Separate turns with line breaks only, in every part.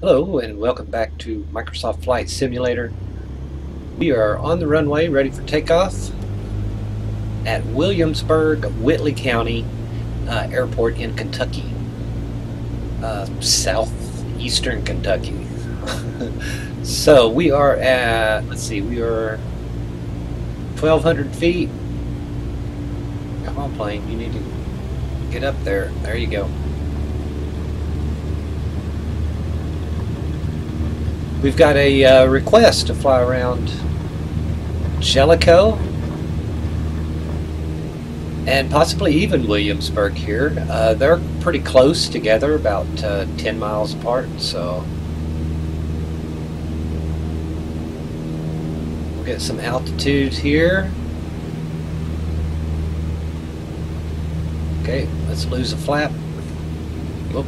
Hello and welcome back to Microsoft Flight Simulator. We are on the runway ready for takeoff at Williamsburg, Whitley County uh, Airport in Kentucky. Uh, southeastern Kentucky. so we are at, let's see, we are 1,200 feet. Come on plane, you need to get up there. There you go. We've got a uh, request to fly around Jellico and possibly even Williamsburg here. Uh, they're pretty close together, about uh, 10 miles apart, so we'll get some altitude here. Okay, let's lose a flap. Whoop,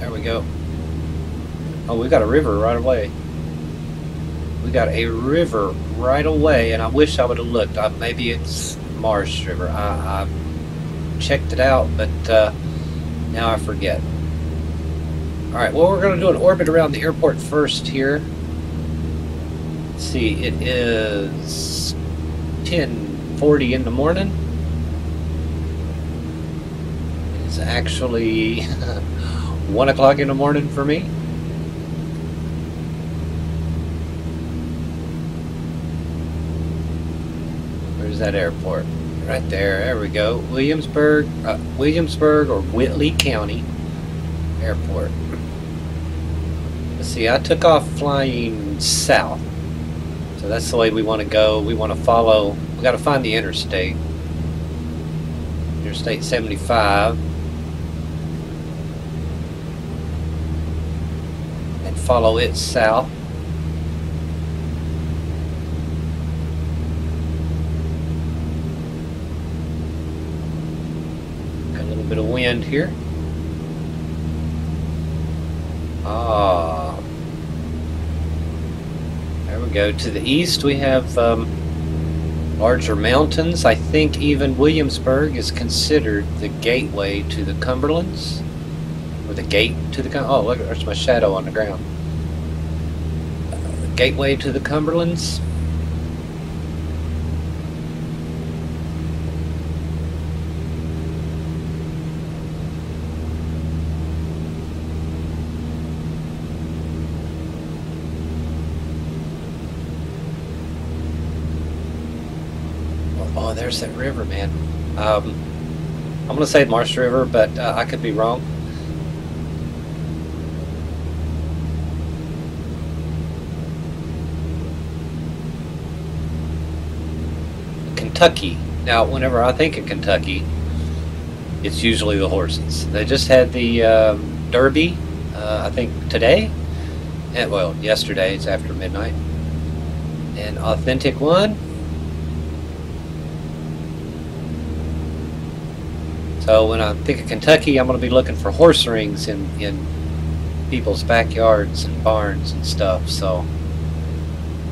there we go. Oh, we got a river right away. We got a river right away, and I wish I would have looked. Uh, maybe it's Marsh River. I, I checked it out, but uh, now I forget. Alright, well, we're going to do an orbit around the airport first here. Let's see, it is 10.40 in the morning. It's actually 1 o'clock in the morning for me. Where's that airport? Right there. There we go. Williamsburg, uh, Williamsburg or Whitley County Airport. Let's see. I took off flying south, so that's the way we want to go. We want to follow. We got to find the interstate. Interstate 75. And follow it south. Of here. Ah. There we go. To the east we have um, larger mountains. I think even Williamsburg is considered the gateway to the Cumberlands. Or the gate to the... Cumberlands. Oh, look, there's my shadow on the ground. Uh, gateway to the Cumberlands. Oh, there's that river, man. Um, I'm going to say Marsh River, but uh, I could be wrong. Kentucky. Now, whenever I think of Kentucky, it's usually the horses. They just had the um, Derby, uh, I think today, and well, yesterday. It's after midnight. An authentic one. So when I think of Kentucky, I'm going to be looking for horse rings in, in people's backyards and barns and stuff. So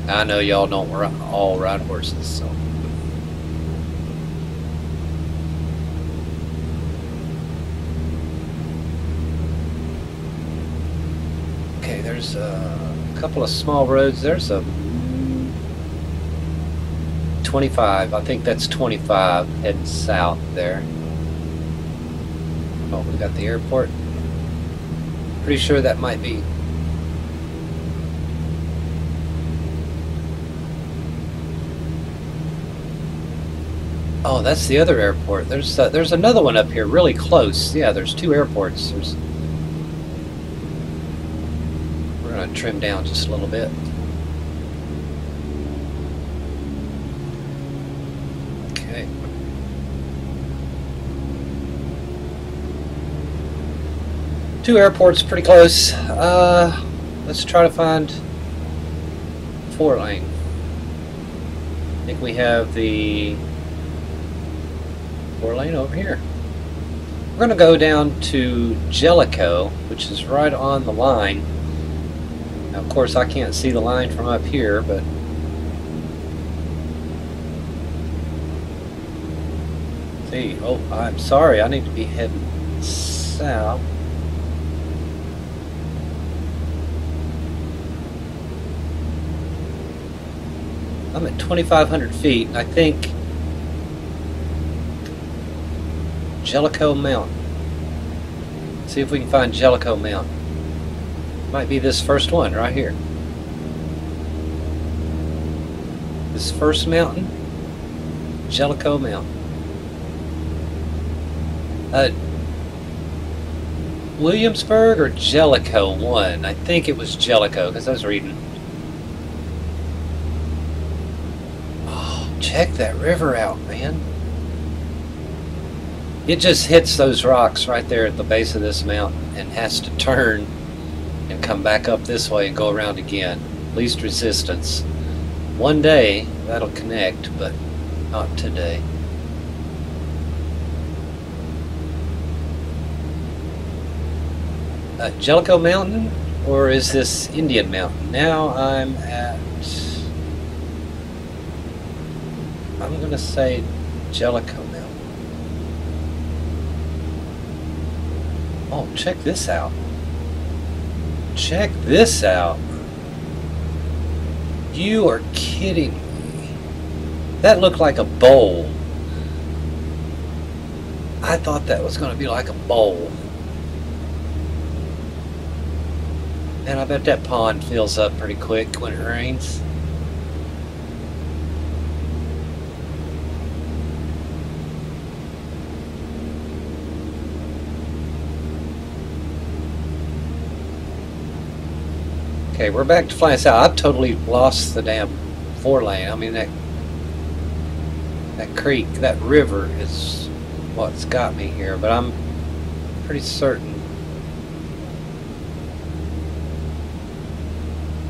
I know y'all don't all ride horses. So. Okay, there's a couple of small roads. There's a 25. I think that's 25 heading south there. Oh, we got the airport. Pretty sure that might be. Oh, that's the other airport. There's uh, there's another one up here, really close. Yeah, there's two airports. There's. We're gonna trim down just a little bit. Two airports pretty close. Uh, let's try to find four lane. I think we have the four lane over here. We're going to go down to Jellico, which is right on the line. Now, of course, I can't see the line from up here, but see. Oh, I'm sorry. I need to be heading south. I'm at 2,500 feet, I think Jellico Mountain. See if we can find Jellico Mountain. Might be this first one right here. This first mountain, Jellico Mountain. Uh, Williamsburg or Jellico one? I think it was Jellico because I was reading. Oh, check that river out, man. It just hits those rocks right there at the base of this mountain and has to turn and come back up this way and go around again. Least resistance. One day that'll connect, but not today. Uh, Jellico Mountain, or is this Indian Mountain? Now I'm at. I'm gonna say Jellico Mill. Oh, check this out. Check this out. You are kidding me. That looked like a bowl. I thought that was going to be like a bowl. And I bet that pond fills up pretty quick when it rains. Okay, we're back to flying south. I've totally lost the damn four lane. I mean that that creek, that river is what's got me here, but I'm pretty certain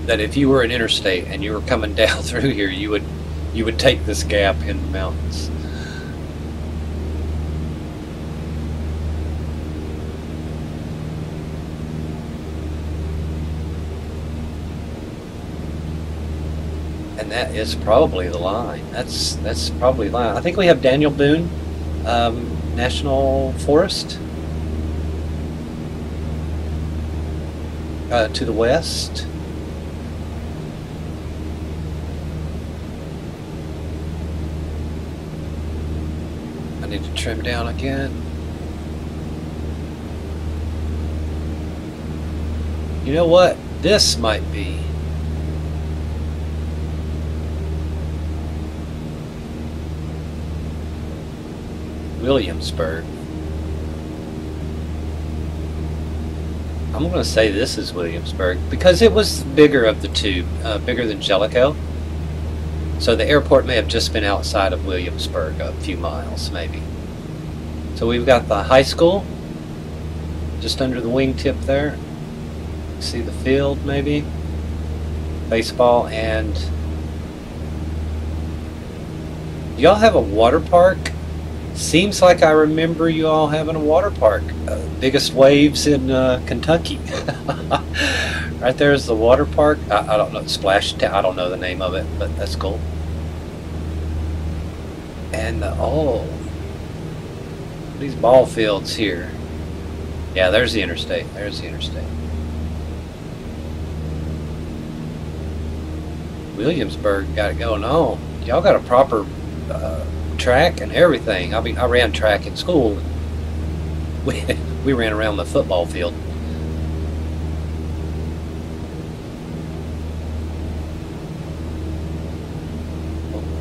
that if you were an interstate and you were coming down through here, you would you would take this gap in the mountains. and that is probably the line. That's that's probably the line. I think we have Daniel Boone um, National Forest uh, to the west. I need to trim down again. You know what? This might be Williamsburg. I'm going to say this is Williamsburg because it was bigger of the two, uh, bigger than Jellico. So the airport may have just been outside of Williamsburg a few miles, maybe. So we've got the high school just under the wingtip there. See the field, maybe? Baseball and. Y'all have a water park Seems like I remember you all having a water park. Uh, biggest waves in uh, Kentucky. right there is the water park. I, I don't know, Splash Town. I don't know the name of it, but that's cool. And uh, oh, these ball fields here. Yeah, there's the interstate. There's the interstate. Williamsburg got it going on. Y'all got a proper uh, track and everything. I mean, I ran track in school. We, we ran around the football field.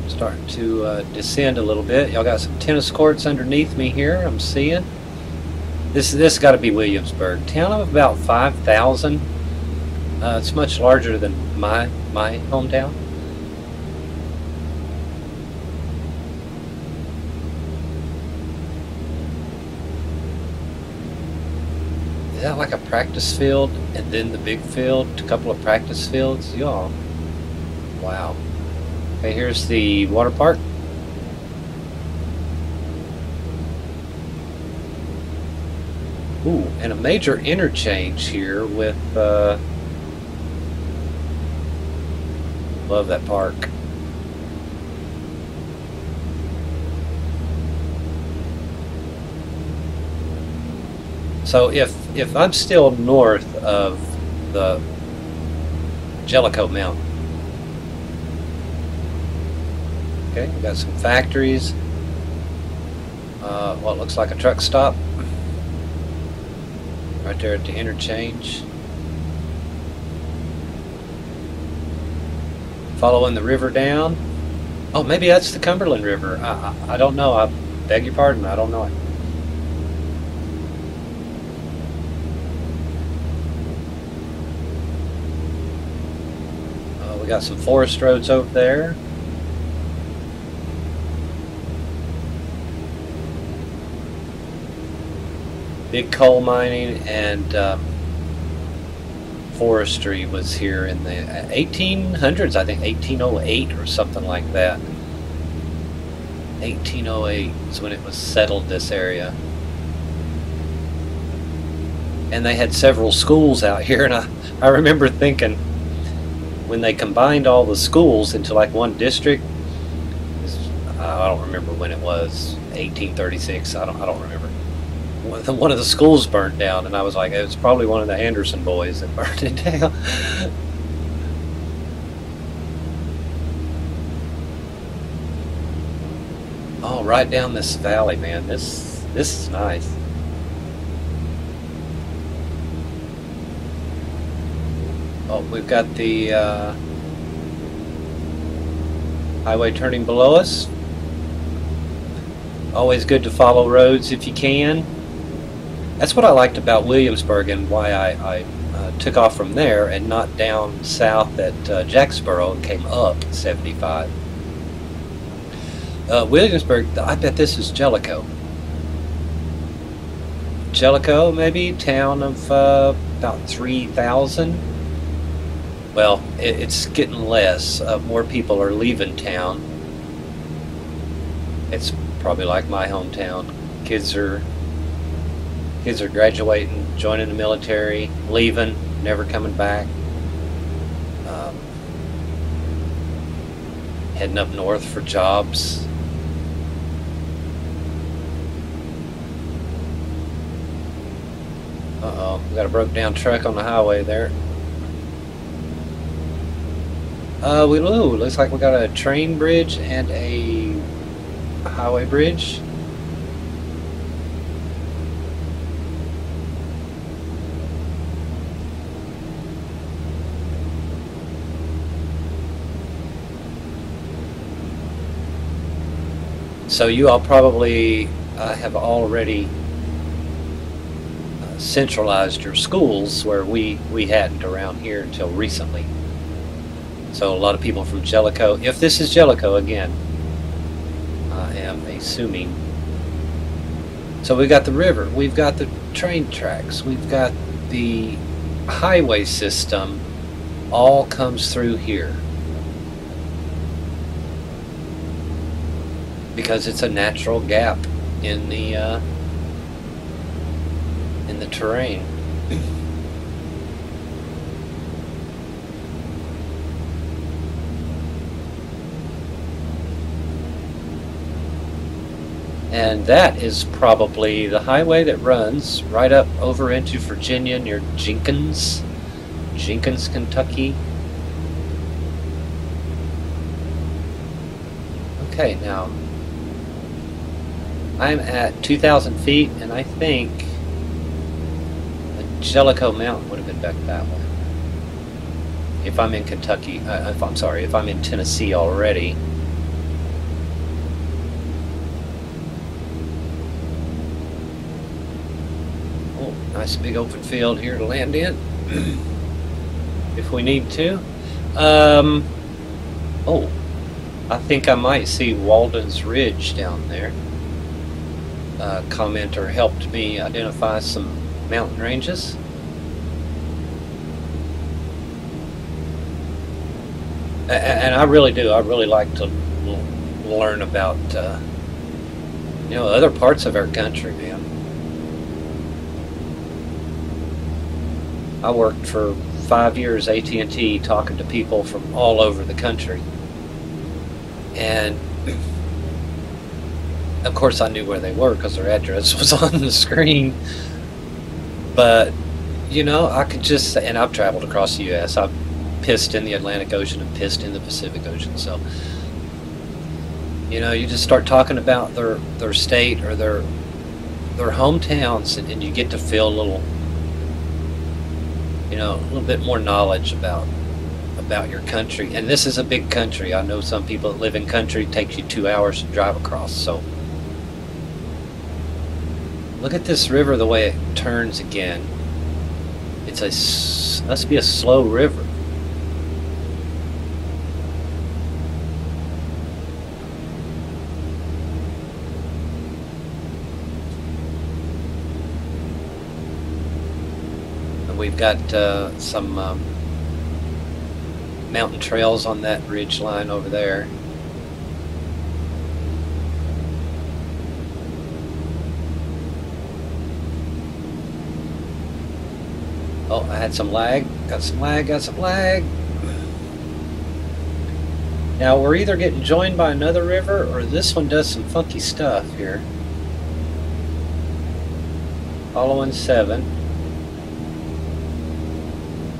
starting to uh, descend a little bit. Y'all got some tennis courts underneath me here. I'm seeing. This this got to be Williamsburg, town of about five thousand. Uh, it's much larger than my my hometown. Is that like a practice field and then the big field, a couple of practice fields? Y'all. Wow. Okay, here's the water park. Ooh, and a major interchange here with, uh, love that park. So if if I'm still north of the Jellico Mountain, Okay, we've got some factories. Uh, what looks like a truck stop. Right there at the interchange. Following the river down. Oh, maybe that's the Cumberland River. I, I, I don't know. I beg your pardon. I don't know it. Uh, we got some forest roads over there. Big coal mining and um, forestry was here in the 1800s, I think 1808 or something like that. 1808 is when it was settled, this area. And they had several schools out here, and I, I remember thinking when they combined all the schools into like one district, I don't remember when it was, 1836, I don't, I don't remember one of the schools burned down, and I was like, it was probably one of the Anderson boys that burned it down. oh, right down this valley, man. This this is nice. Oh, we've got the uh, highway turning below us. Always good to follow roads if you can that's what I liked about Williamsburg and why I, I uh, took off from there and not down south at uh, Jacksboro and came up 75. Uh, Williamsburg, I bet this is Jellico. Jellico, maybe, town of uh, about 3,000. Well, it, it's getting less. Uh, more people are leaving town. It's probably like my hometown. Kids are Kids are graduating, joining the military, leaving, never coming back. Um, heading up north for jobs. Uh-oh, we got a broke down truck on the highway there. Uh, we ooh, looks like we got a train bridge and a highway bridge. So you all probably uh, have already uh, centralized your schools where we, we hadn't around here until recently. So a lot of people from Jellico, if this is Jellico again, I am assuming. So we've got the river, we've got the train tracks, we've got the highway system all comes through here. because it's a natural gap in the uh, in the terrain. And that is probably the highway that runs right up over into Virginia near Jenkins, Jenkins, Kentucky. Okay, now I'm at 2,000 feet, and I think Jellico Mountain would have been back that way. If I'm in Kentucky, uh, if I'm sorry, if I'm in Tennessee already. Oh, nice big open field here to land in, if we need to. Um, oh, I think I might see Walden's Ridge down there uh, commenter helped me identify some mountain ranges. And I really do. I really like to learn about uh, you know other parts of our country, man. I worked for five years AT&T talking to people from all over the country, and of course, I knew where they were because their address was on the screen. But, you know, I could just, and I've traveled across the U.S. I've pissed in the Atlantic Ocean and pissed in the Pacific Ocean. So, You know, you just start talking about their their state or their their hometowns, and, and you get to feel a little, you know, a little bit more knowledge about about your country. And this is a big country. I know some people that live in country it takes you two hours to drive across. So look at this river, the way it turns again. It's a must be a slow river. And we've got uh, some um, mountain trails on that ridge line over there. Oh, I had some lag. Got some lag, got some lag. Now, we're either getting joined by another river or this one does some funky stuff here. Following 7.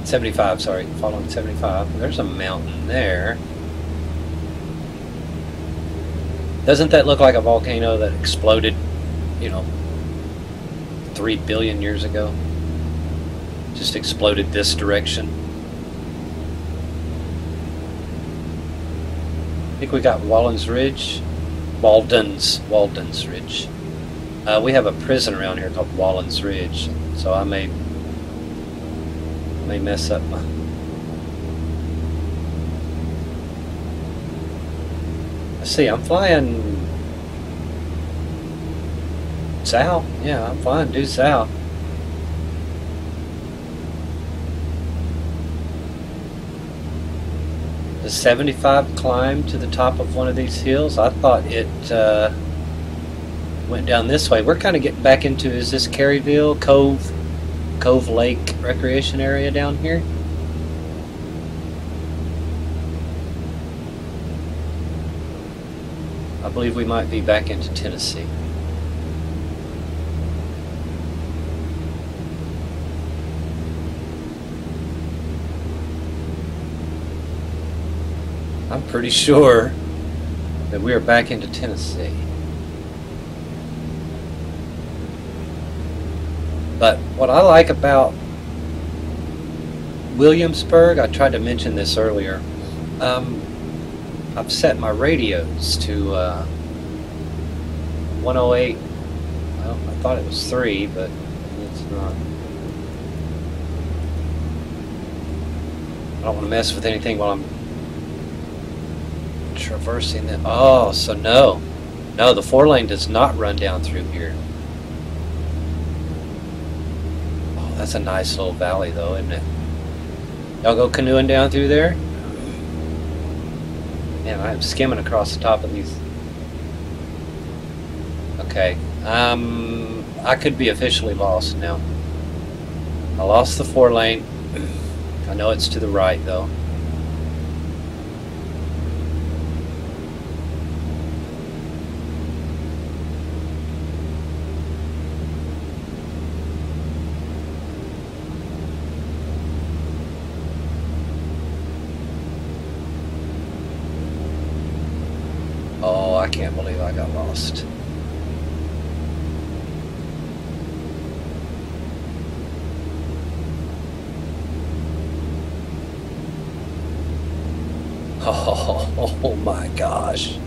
75, sorry. Following 75. There's a mountain there. Doesn't that look like a volcano that exploded, you know, 3 billion years ago? Just exploded this direction. I think we got Wallen's Ridge. Walden's, Walden's Ridge. Uh, we have a prison around here called Wallen's Ridge, so I may may mess up my. See, I'm flying south. Yeah, I'm flying due south. The 75 climb to the top of one of these hills. I thought it uh, went down this way. We're kind of getting back into is this Caryville Cove Cove Lake recreation area down here? I believe we might be back into Tennessee. I'm pretty sure that we are back into Tennessee. But what I like about Williamsburg, I tried to mention this earlier. Um, I've set my radios to uh, 108. Well, I thought it was three, but it's not. I don't want to mess with anything while I'm traversing the. Oh, so no, no, the four lane does not run down through here. Oh, that's a nice little valley, though, isn't it? Y'all go canoeing down through there? Man, I'm skimming across the top of these. Okay. Um, I could be officially lost now. I lost the four lane. I know it's to the right, though. Oh, I can't believe I got lost. Oh, oh my gosh.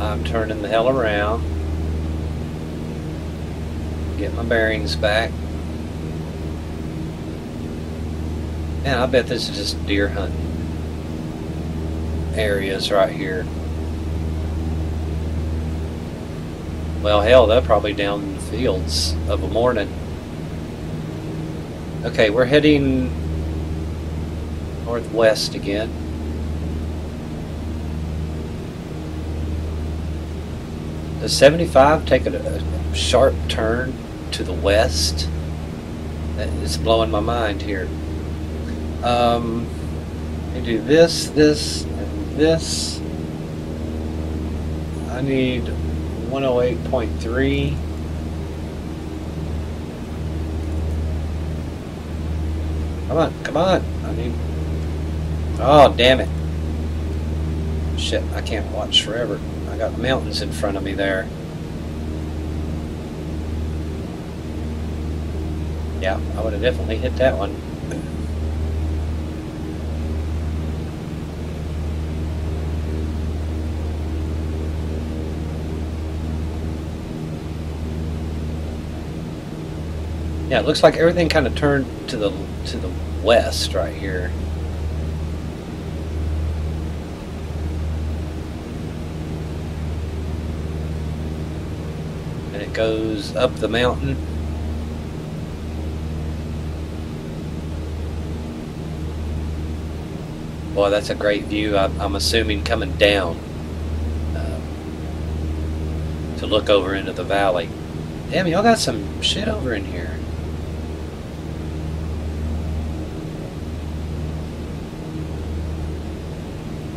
I'm turning the hell around. Get my bearings back. Man, I bet this is just deer hunting areas right here. Well, hell, they're probably down in the fields of a morning. Okay, we're heading northwest again. Does 75 take a, a sharp turn to the west? It's blowing my mind here. Um, we do this, this, and this. I need 108.3. Come on, come on. I need. Oh, damn it. Shit, I can't watch forever. I got mountains in front of me there. Yeah, I would have definitely hit that one. Yeah, it looks like everything kind of turned to the to the west right here. And it goes up the mountain. Boy, that's a great view. I'm, I'm assuming coming down uh, to look over into the valley. Damn, y'all got some shit over in here.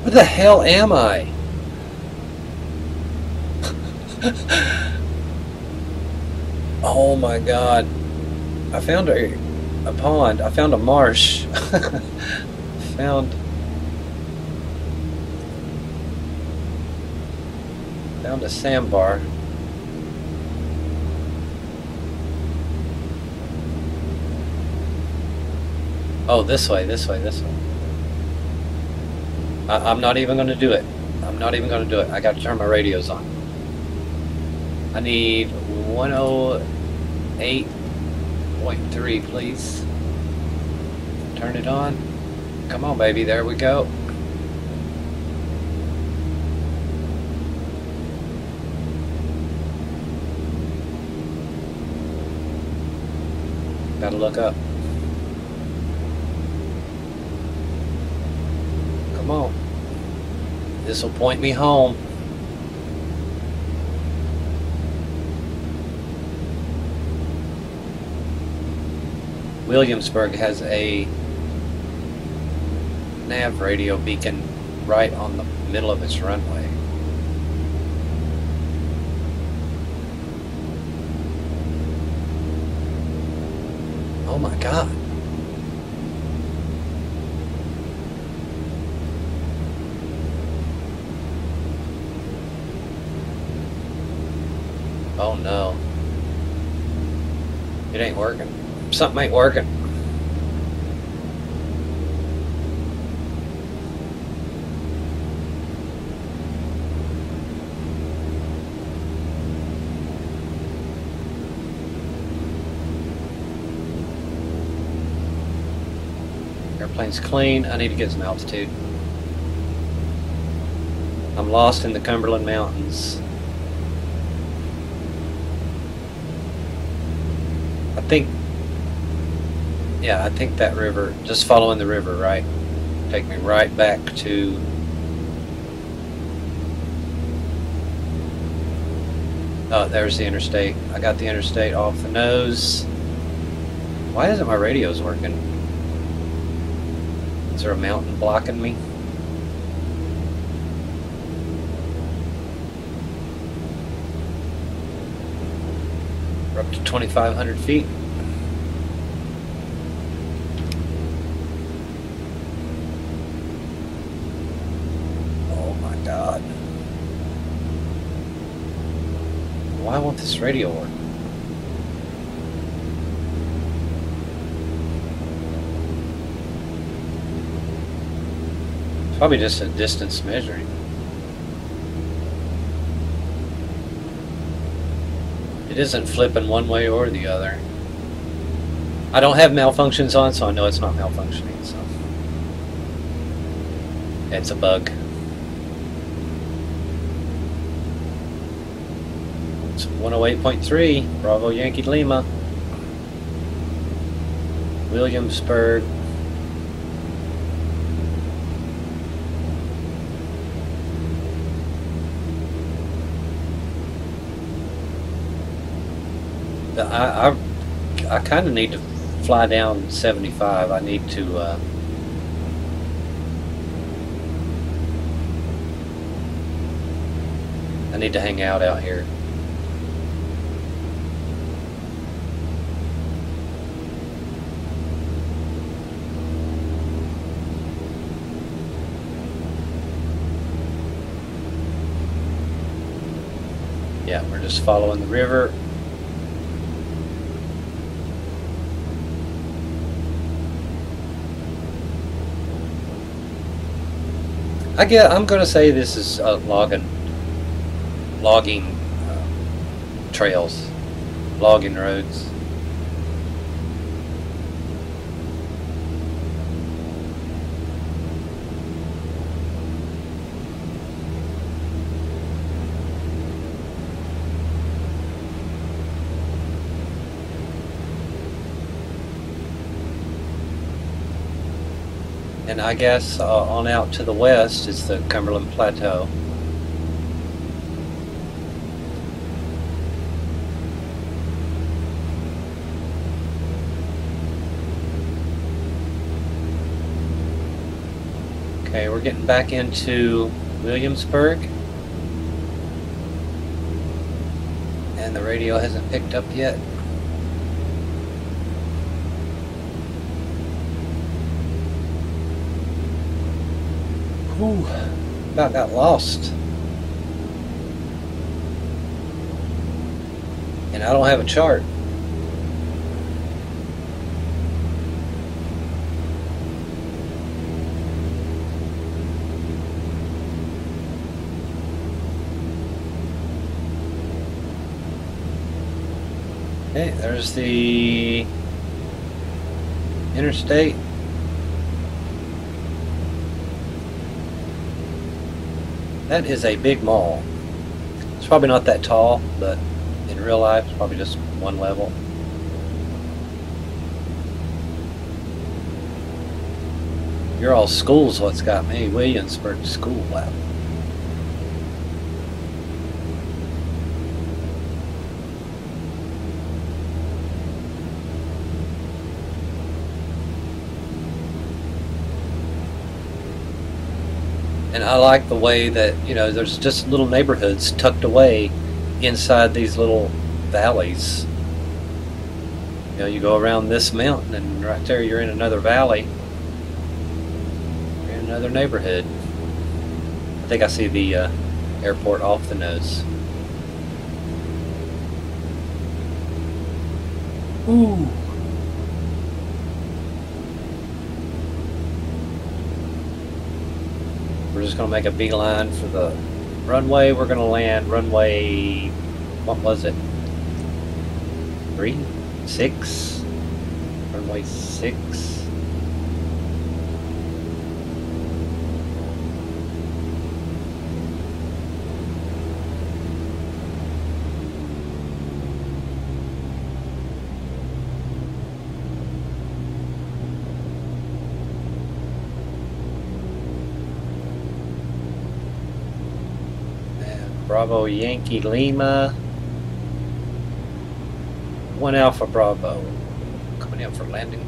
Where the hell am I? oh my god. I found a, a pond. I found a marsh. found found a sandbar. Oh, this way, this way, this way. I, am not even going to do it. I'm not even going to do it. I got to turn my radios on. I need 108.3, please. Turn it on. Come on, baby. There we go. Gotta look up. Come on. This will point me home. Williamsburg has a nav radio beacon right on the middle of its runway. Oh my god. Oh no. It ain't working. Something ain't working. Airplane's clean. I need to get some altitude. I'm lost in the Cumberland Mountains. Think, yeah, I think that river, just following the river, right? Take me right back to Oh, there's the interstate. I got the interstate off the nose. Why isn't my radios working? Is there a mountain blocking me? We're up to 2,500 feet. Oh my god. Why won't this radio work? Probably just a distance measuring. It isn't flipping one way or the other. I don't have malfunctions on, so I know it's not malfunctioning, so. It's a bug. It's 108.3, Bravo Yankee Lima. Williamsburg. I I, I kind of need to fly down 75. I need to. Uh, I need to hang out out here. Yeah, we're just following the river. I get. I'm going to say this is uh, logging, logging uh, trails, logging roads. And I guess uh, on out to the west is the Cumberland Plateau. Okay, we're getting back into Williamsburg. And the radio hasn't picked up yet. Whew, about got lost. And I don't have a chart. Okay, there's the interstate. That is a big mall. It's probably not that tall, but in real life, it's probably just one level. Your all school's what's got me. Williamsburg School Lab. And I like the way that, you know, there's just little neighborhoods tucked away inside these little valleys. You know, you go around this mountain and right there you're in another valley. You're in another neighborhood. I think I see the uh, airport off the nose. Ooh. Just going to make a beeline for the runway. We're going to land runway, what was it? Three? Six? Runway six? And Bravo Yankee Lima. One Alpha Bravo. Coming in for landing.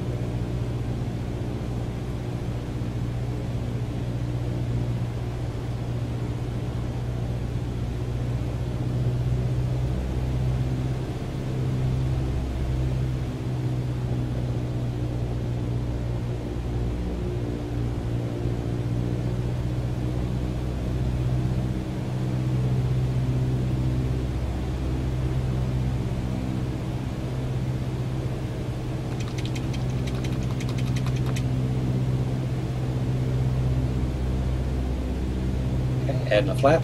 Okay, adding a flap.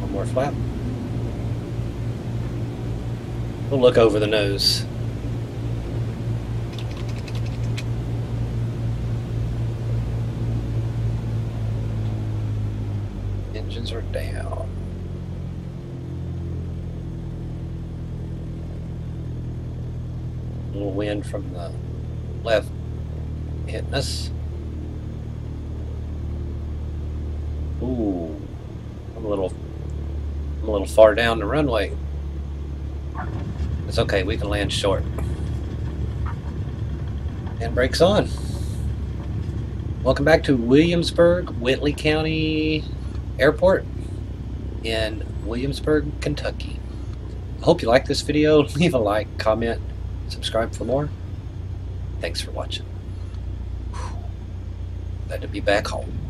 One more flap. We'll look over the nose. Are down. A little wind from the left hitting us. Ooh, I'm a little, I'm a little far down the runway. It's okay, we can land short. And brakes on. Welcome back to Williamsburg, Whitley County Airport. in Williamsburg, Kentucky. I hope you like this video. Leave a like, comment, subscribe for more. Thanks for watching. Glad to be back home.